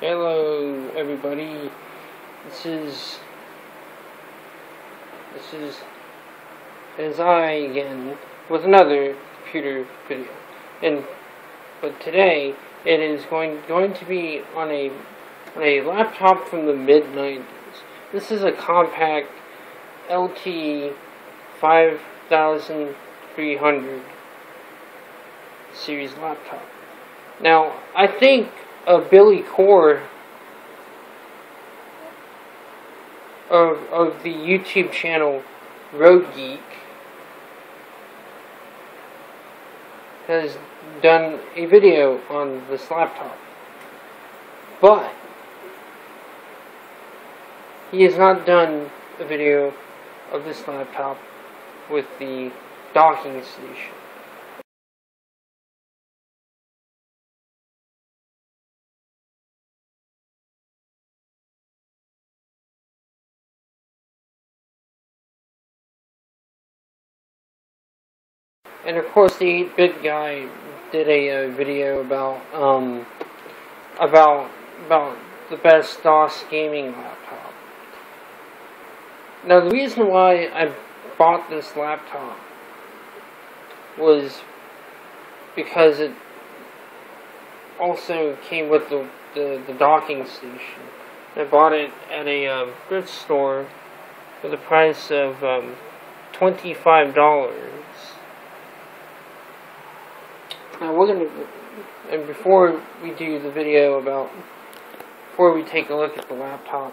Hello, everybody. This is this is as I again with another computer video, and but today it is going going to be on a on a laptop from the mid '90s. This is a Compaq LTE 5300 series laptop. Now, I think of Billy Coore of, of the YouTube channel Roadgeek has done a video on this laptop. But he has not done a video of this laptop with the docking station. And of course, the 8-bit guy did a, uh, video about um, about about the best DOS gaming laptop. Now, the reason why I bought this laptop was because it also came with the, the, the docking station. I bought it at a um, thrift store for the price of um, $25. We're gonna, and before we do the video about, before we take a look at the laptop,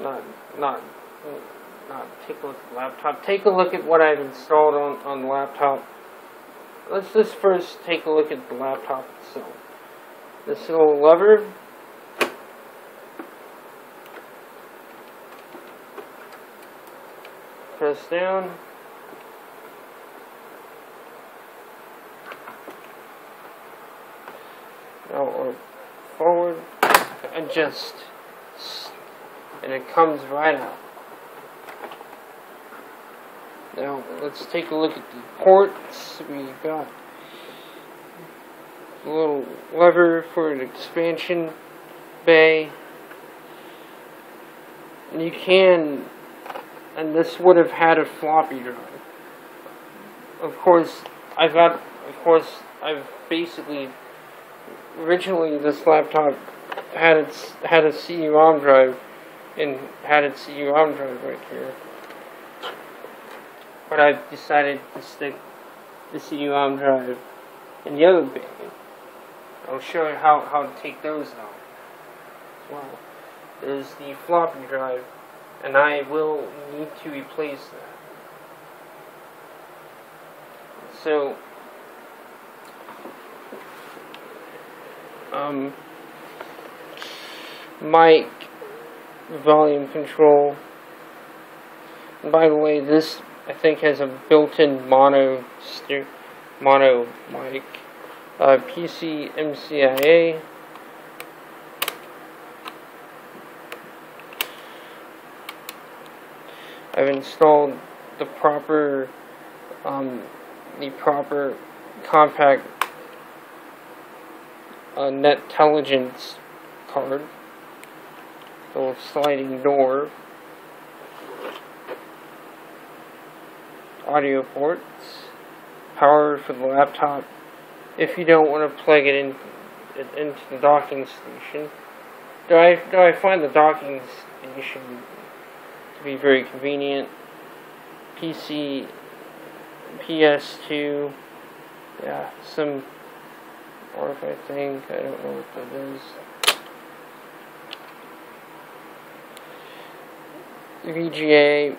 not, not, not take a look at the laptop, take a look at what I've installed on, on the laptop. Let's just first take a look at the laptop itself. This little lever, press down, or forward, adjust, and it comes right out. Now let's take a look at the ports. We got a little lever for an expansion bay. And you can, and this would have had a floppy drive. Of course, I've got, of course, I've basically originally this laptop had its had a CD-ROM drive and had its CD-ROM drive right here. But I've decided to stick the CD-ROM drive in the other bin. I'll show you how, how to take those out as well. There's the floppy drive and I will need to replace that. So um, mic volume control. By the way, this I think has a built-in mono steer, mono mic. Uh, PCMCIA. I've installed the proper, um, the proper compact a intelligence card, little sliding door, audio ports, power for the laptop. If you don't want to plug it in into the docking station, do I do I find the docking station to be very convenient? PC, PS2, yeah, some or if I think, I don't know what that is. VGA,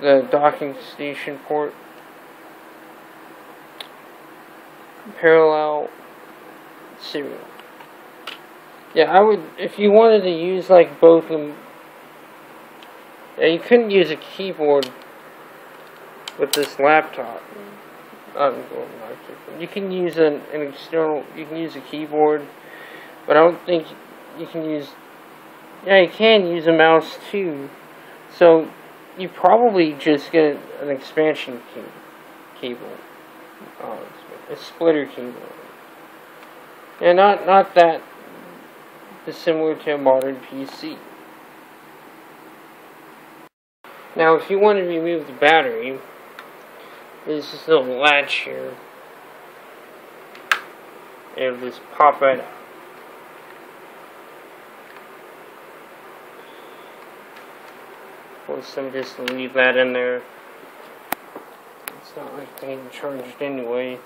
the docking station port, parallel serial. Yeah, I would, if you wanted to use like both of them, yeah, you couldn't use a keyboard with this laptop. Mm. Um, you can use an, an external, you can use a keyboard, but I don't think you can use, yeah, you can use a mouse too. So you probably just get an expansion key, cable, uh, a splitter cable. And not not that similar to a modern PC. Now, if you want to remove the battery, this little latch here. It'll just pop right out. Some just leave that in there. It's not like they charged anyway.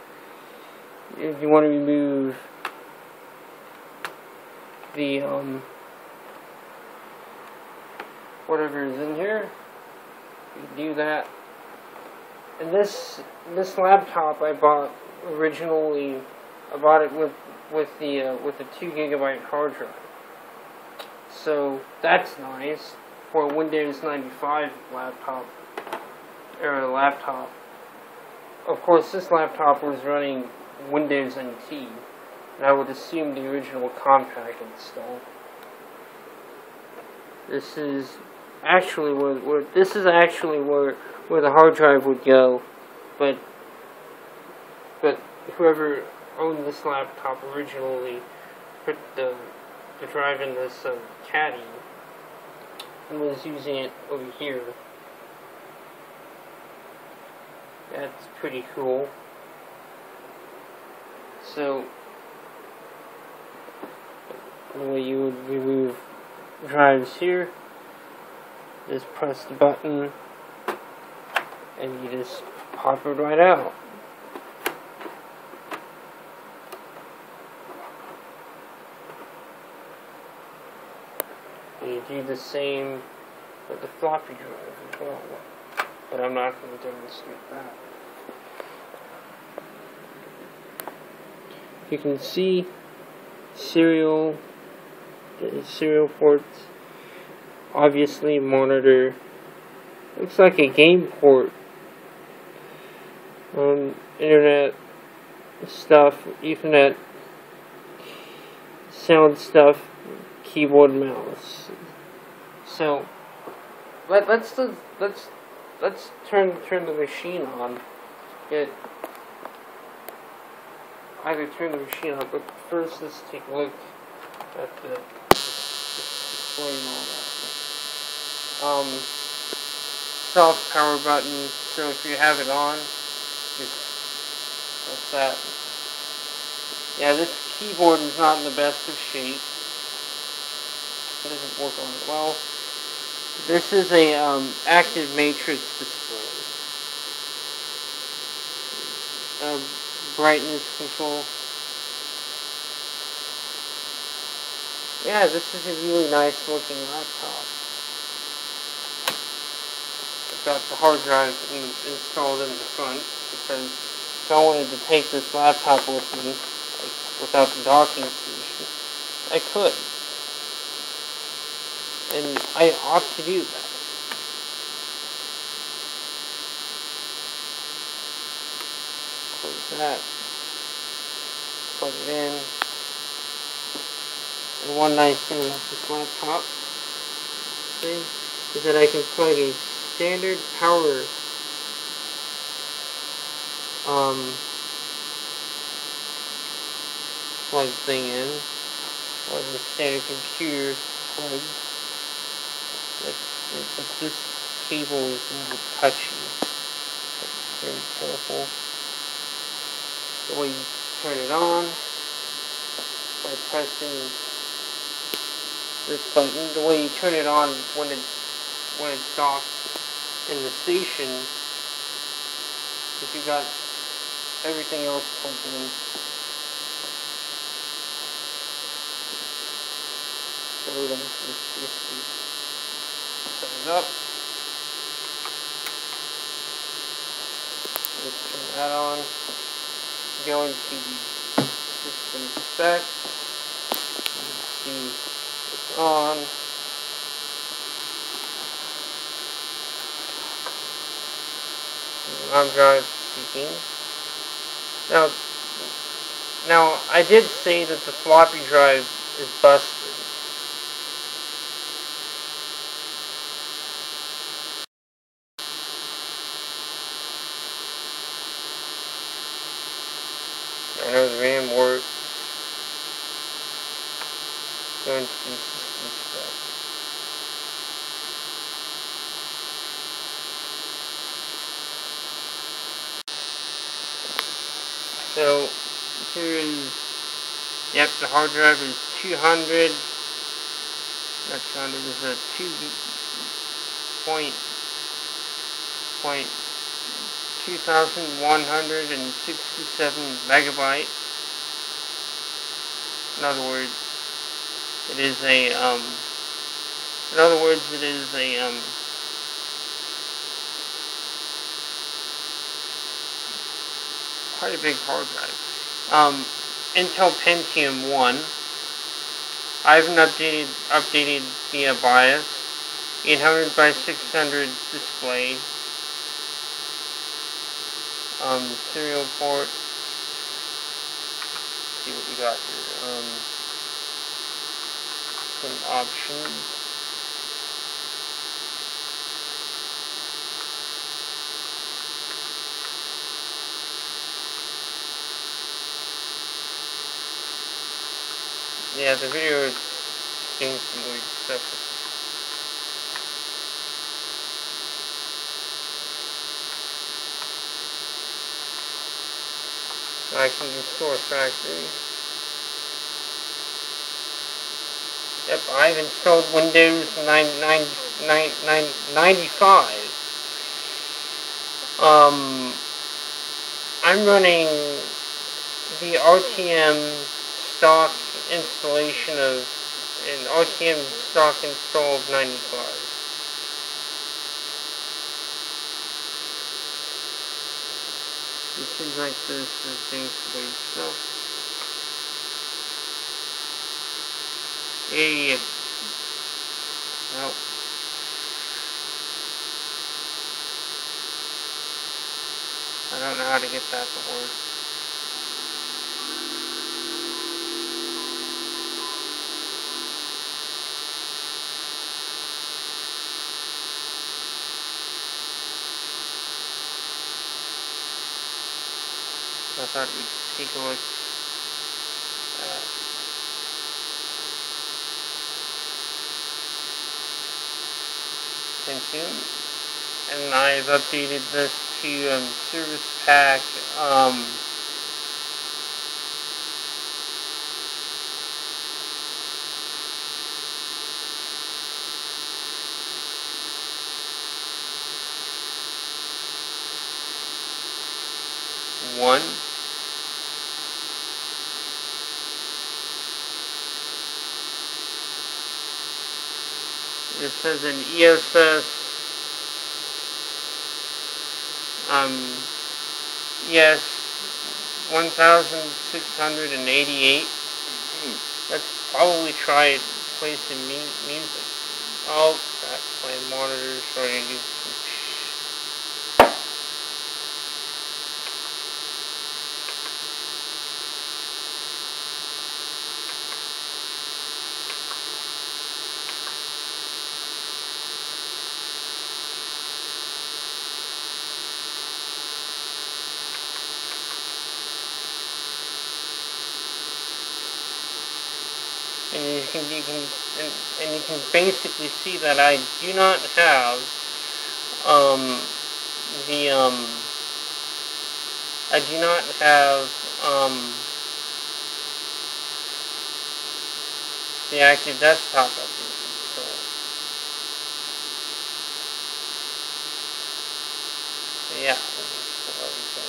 If you want to remove the um whatever is in here, you do that. And this this laptop I bought originally, I bought it with with the uh, with the two gigabyte hard drive. So that's nice for a Windows 95 laptop or laptop. Of course, this laptop was running Windows NT, and I would assume the original Compaq installed. This is actually where, where this is actually where where the hard drive would go, but but whoever owned this laptop originally put the the drive in this um, caddy and was using it over here. That's pretty cool. So the way you would remove drives here just press the button and you just pop it right out. You do the same with the floppy drive as well. But I'm not going to demonstrate that. You can see serial, serial ports obviously monitor. Looks like a game port. Um, internet stuff, Ethernet sound stuff, keyboard, mouse. So let let's let's let's turn turn the machine on. Get either turn the machine on, but first let's take a look at the display that um, soft power button. So if you have it on, just press that. Yeah, this keyboard is not in the best of shape. It doesn't work on it well. This is a um, active matrix display. Brightness control. Yeah, this is a really nice looking laptop got the hard drive in, installed in the front because if I wanted to take this laptop with me like, without the docking station, I could. And I ought to do that. Close that. Plug it in. And one nice thing about this laptop thing is that I can plug a standard power um, plug thing in, or the standard computer plug. But, this cable is a little touchy. Very careful. The way you turn it on by pressing this button. The way you turn it on when it when it's docked in the station if you got everything else plugged in. So then let's set it up. Let's turn that on. Go into the system spec. See it's on. I'm drive speaking. Now, now I did say that the floppy drive is busted. I know the RAM works. go into the system stuff. So here is, yep, the hard drive is 200, not 200, is a 2 point, point 2,167 megabytes. In other words, it is a, um, in other words, it is a, um, quite a big hard drive. Um, Intel Pentium 1. I haven't updated, updated the BIOS. 800 by 600 display. Um, serial port. Let's see what we got here. Um, some options. Yeah, the video is some weird. I can restore factory. Yep, I've installed Windows 9, 9, 9, 9, 95. Um, I'm running the RTM stock installation of an RTM stock install of 95. It seems like this is some weird stuff. Idiot. Nope. I don't know how to get that to work. I thought we'd take a look at Pentium and I've updated this to um, service pack um, one it says an ESS um yes 1688 let's probably try it placing mu music oh crap my monitor starting to do some and you can you can and, and you can basically see that I do not have um, the um, I do not have um, the active desktop. So yeah, so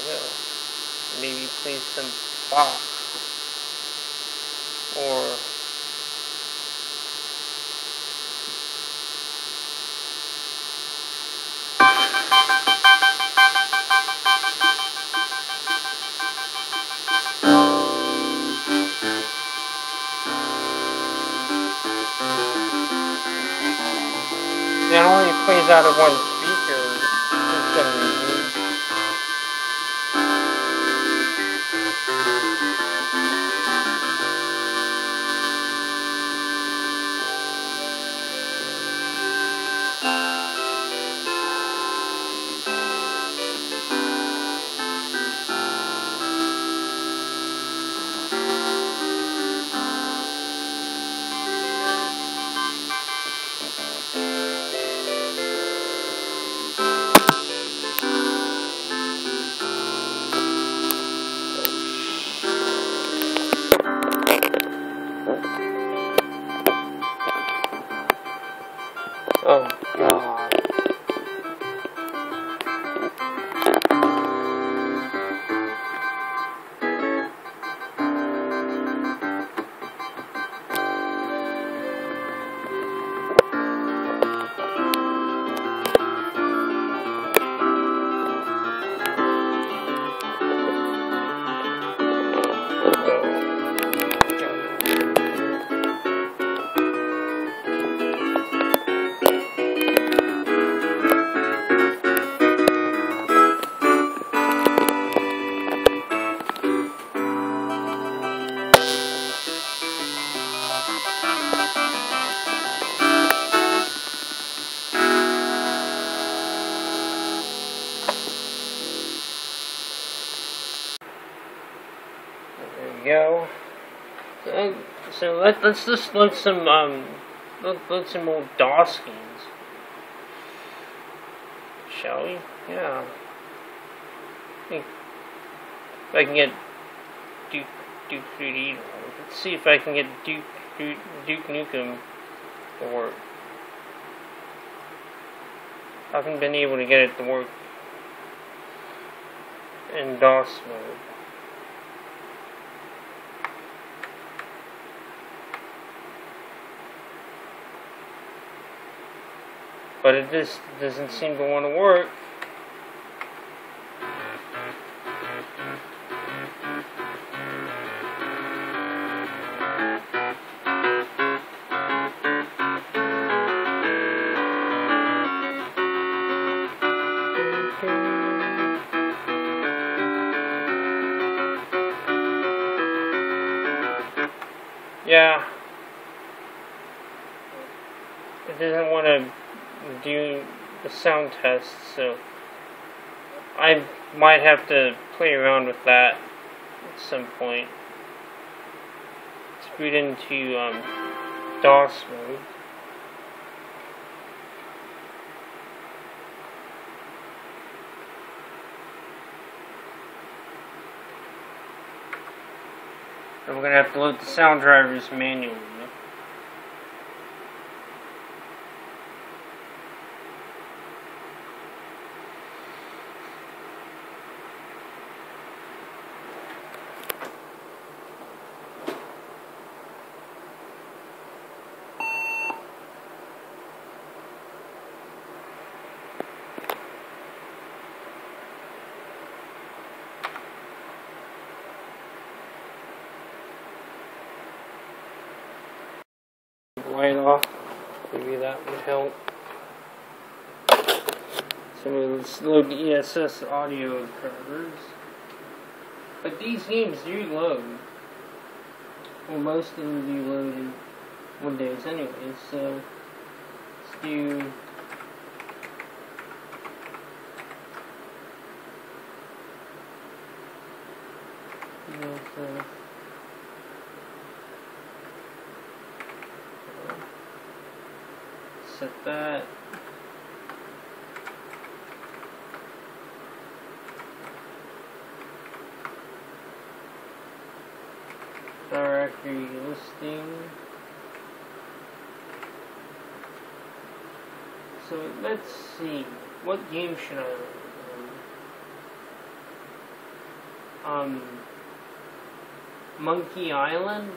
will. Maybe play some Bach or plays out of one Uh, so let, let's just load some um, load, load some old DOS games, shall we? Yeah. If I can get Duke Duke 3D. Let's see if I can get Duke Duke, Duke Nukem to work. I haven't been able to get it to work in DOS mode. But it just doesn't seem to want to work. Sound test, so I might have to play around with that at some point. Let's boot into um, DOS mode. And we're going to have to load the sound drivers manually. Help. So let's load the ESS audio drivers. But these games do load. Well, most of them do load in Windows anyway, so let's do set that. Directory listing. So let's see. What game should I Um, Monkey Island?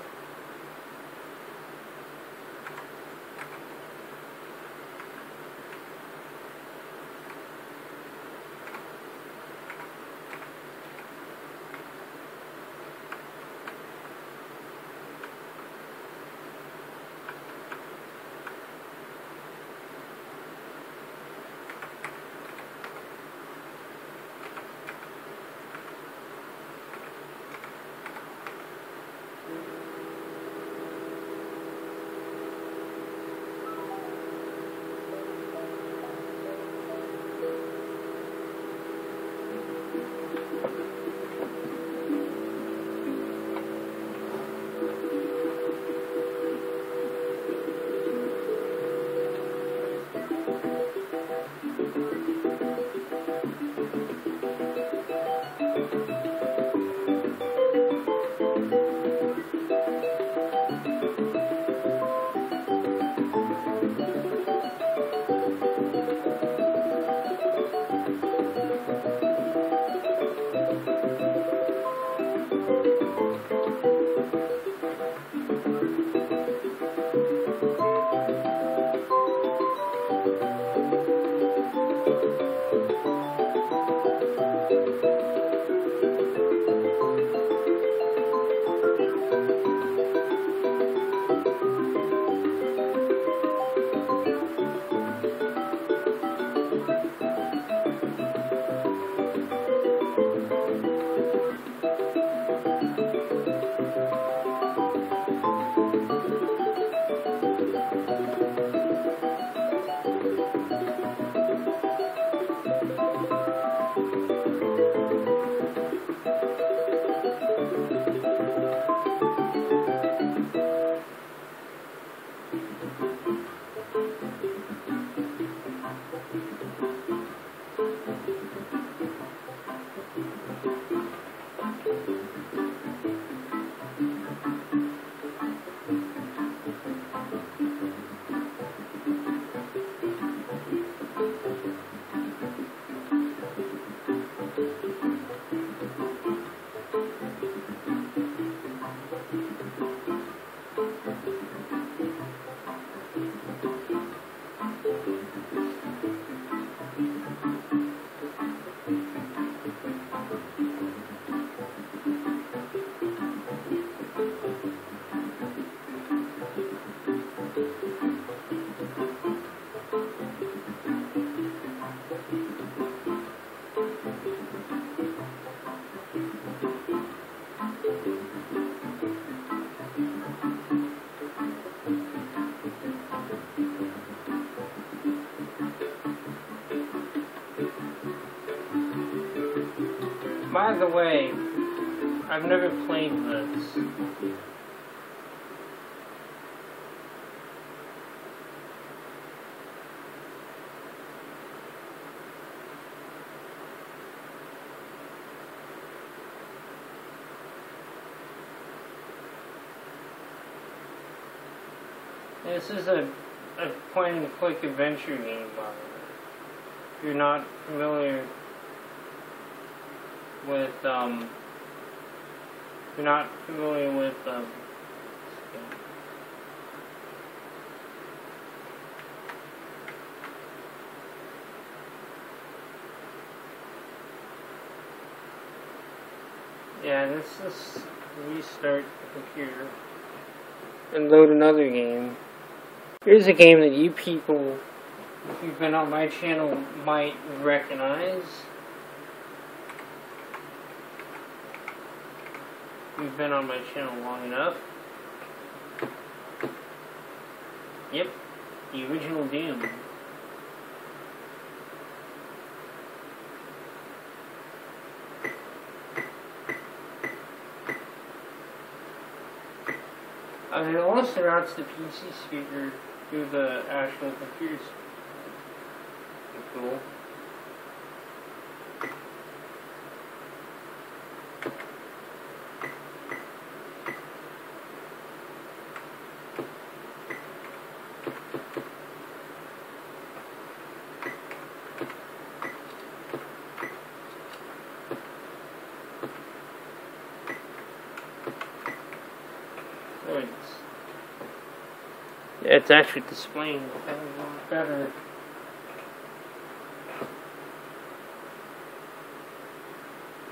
thank you by the way, I've never played this. This is a, a point and click adventure game, by the way. If you're not familiar with, um, if you're not familiar with, um. Yeah, let's just restart the computer and load another game. Here's a game that you people, if you've been on my channel, might recognize. You've been on my channel long enough. Yep, the original Doom. I mean, it also routes the PC speaker through the actual computer speaker. Cool. Oh, it's, yeah, it's actually displaying better.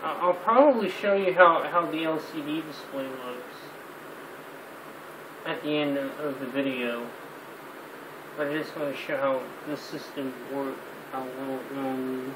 I'll probably show you how, how the LCD display looks at the end of, of the video. But I just want to show how the system works, how well it runs.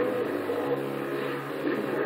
Dry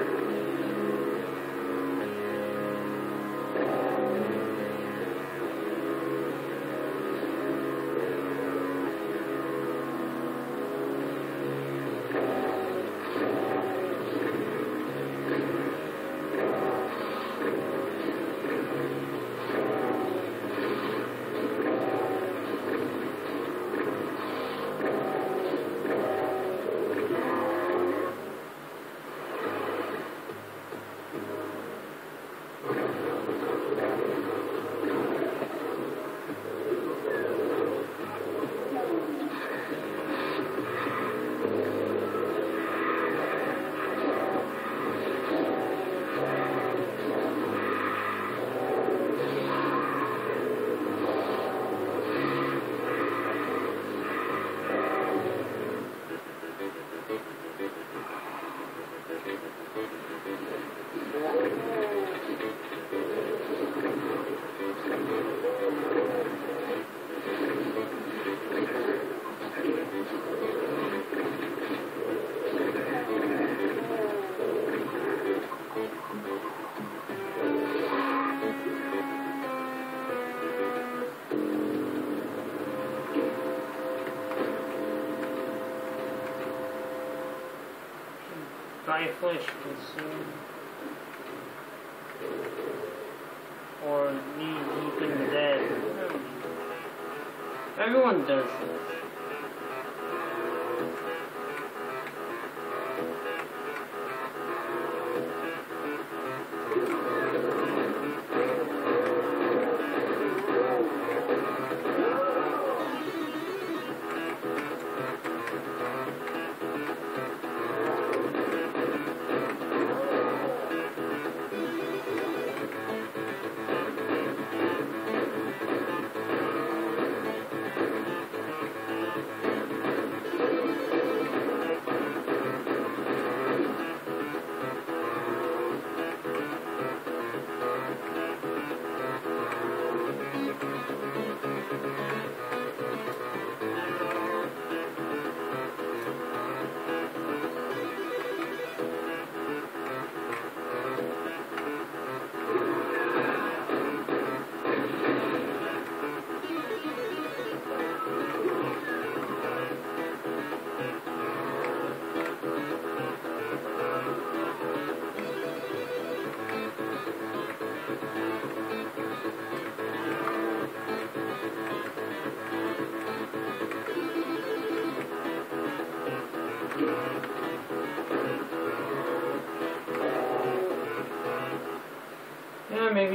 flesh consumed. Or need eating the dead. Everyone does this.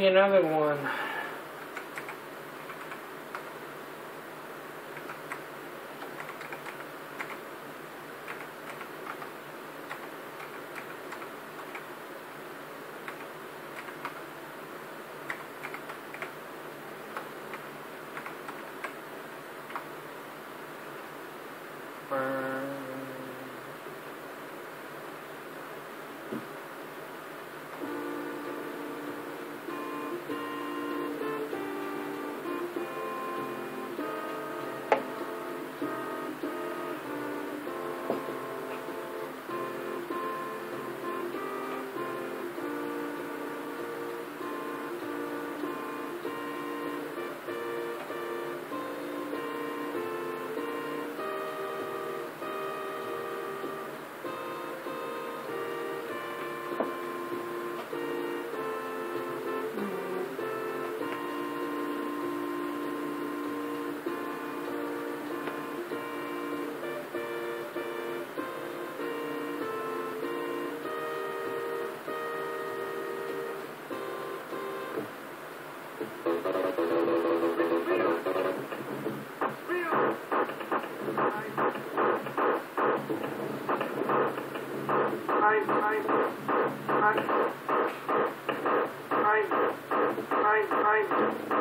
Another one. Thank you.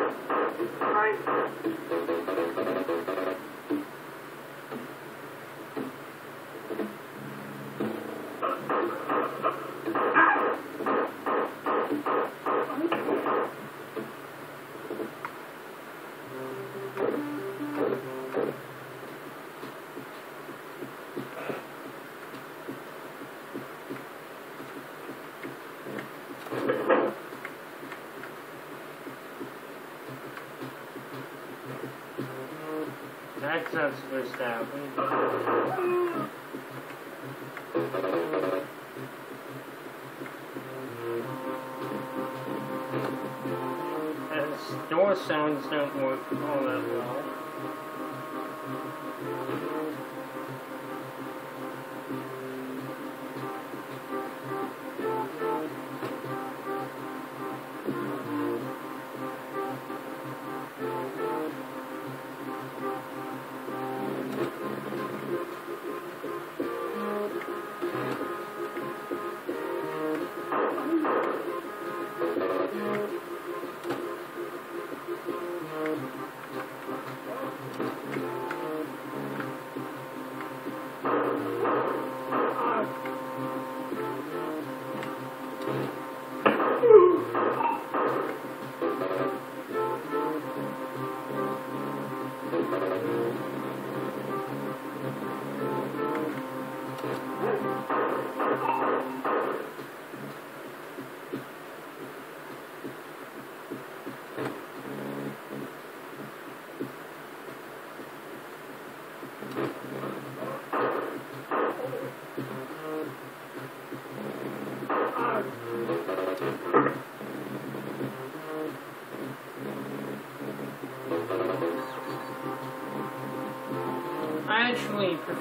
Supposed to happen. Door sounds don't work all that well.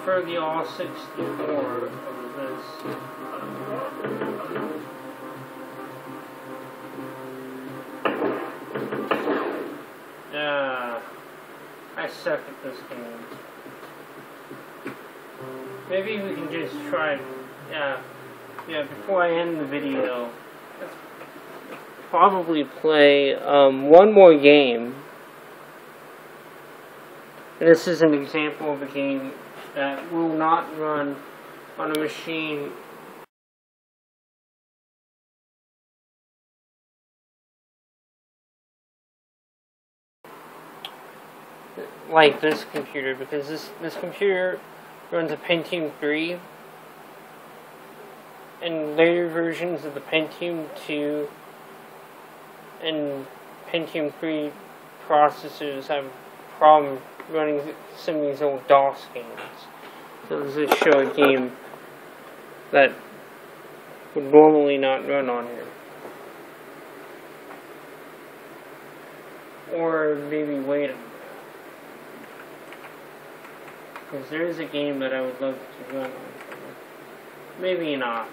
Prefer the all 64 over this. Yeah, I suck at this game. Maybe we can just try, yeah, yeah, before I end the video, probably play um, one more game. This is an example of a game that will not run on a machine. Like this computer because this this computer runs a Pentium 3 and later versions of the Pentium 2 and Pentium 3 processors have problem running some of these old DOS games. So this is show a game that would normally not run on here. Or maybe wait. Because there is a game that I would love to run on. Maybe not.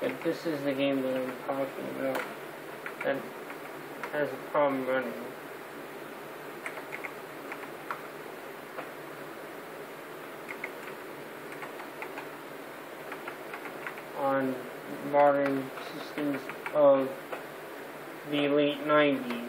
But this is the game that I'm talking about has a problem running. On modern systems of the late 90s.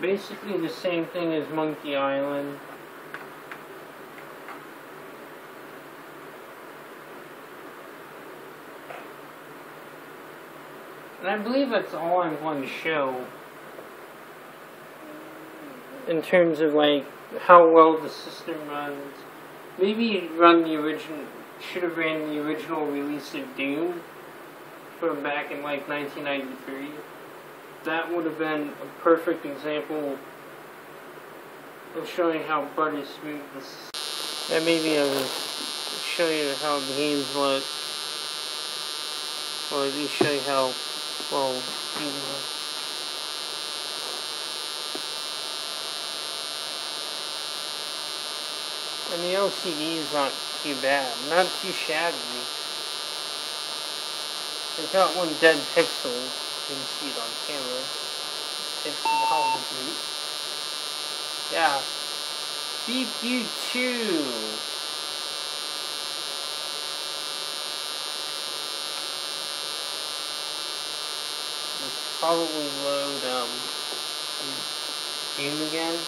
basically the same thing as Monkey Island. And I believe that's all I'm going to show in terms of like how well the system runs. Maybe run the original, should have ran the original release of Doom from back in like 1993. That would have been a perfect example of showing how buttery smooth this. And maybe I will show you how the games look, or at least show you how well you know. And the LCD is not too bad, not too shabby. It's got one dead pixel, can see it on camera. Takes the whole boot. Yeah. Beep you too! Let's probably load um game again.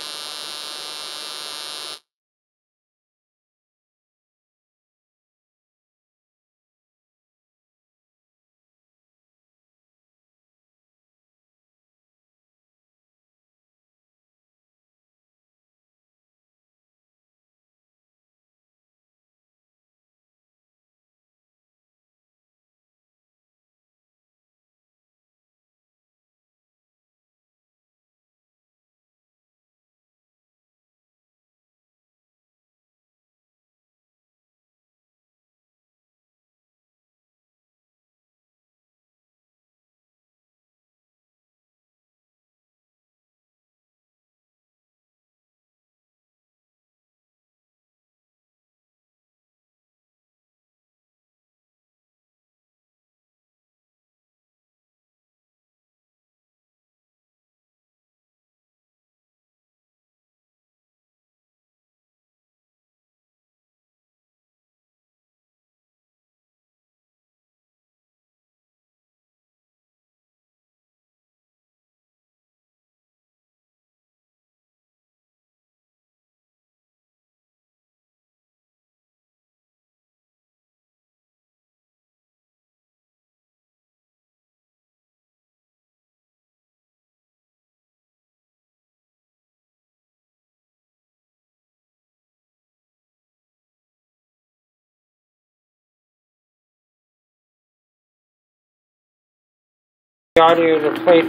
Audio to play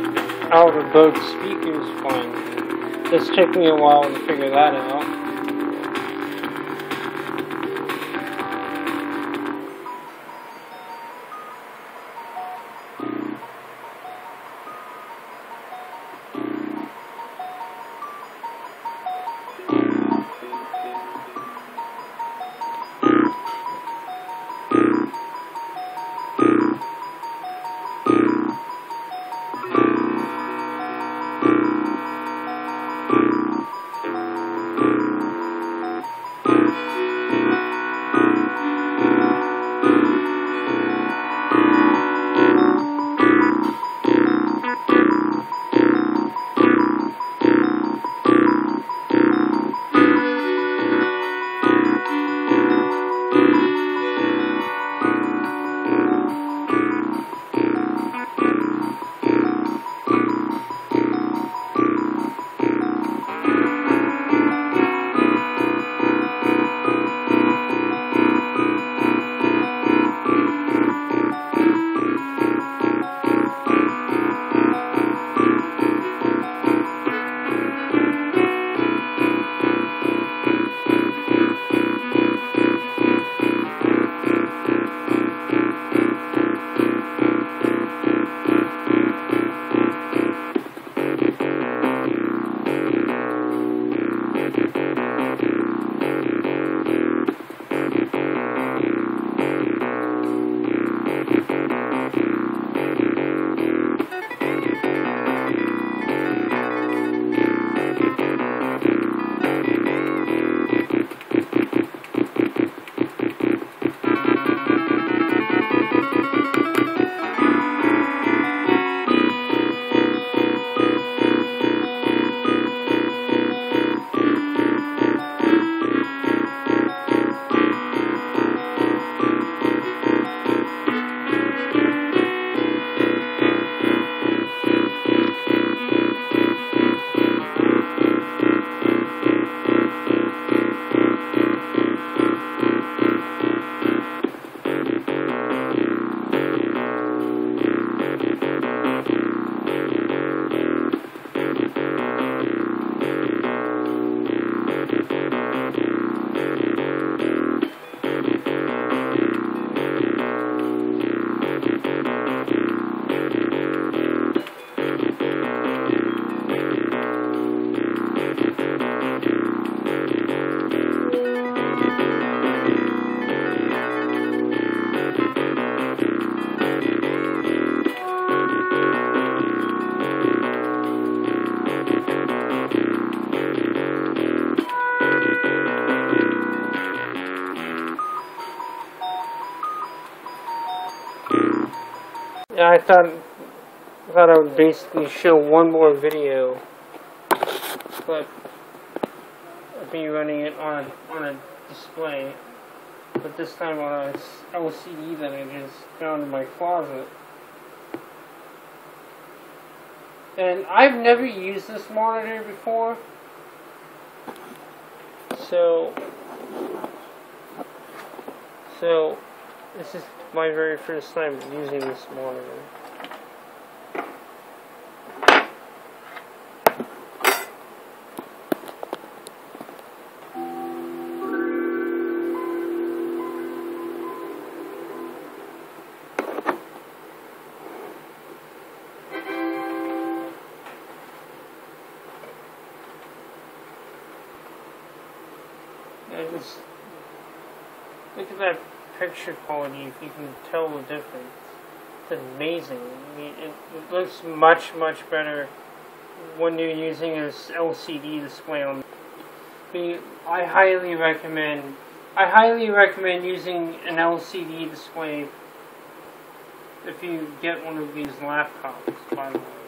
out of both speakers fine. This took me a while to figure that out. Thought I thought I would basically show one more video, but I'd be running it on on a display, but this time on a LCD that I just found in my closet. And I've never used this monitor before, so so this is my very first time using this monitor. Picture quality if you can tell the difference. It's amazing. I mean, it, it looks much, much better when you're using a s- LCD display on. I, mean, I highly recommend. I highly recommend using an LCD display if you get one of these laptops. By the way.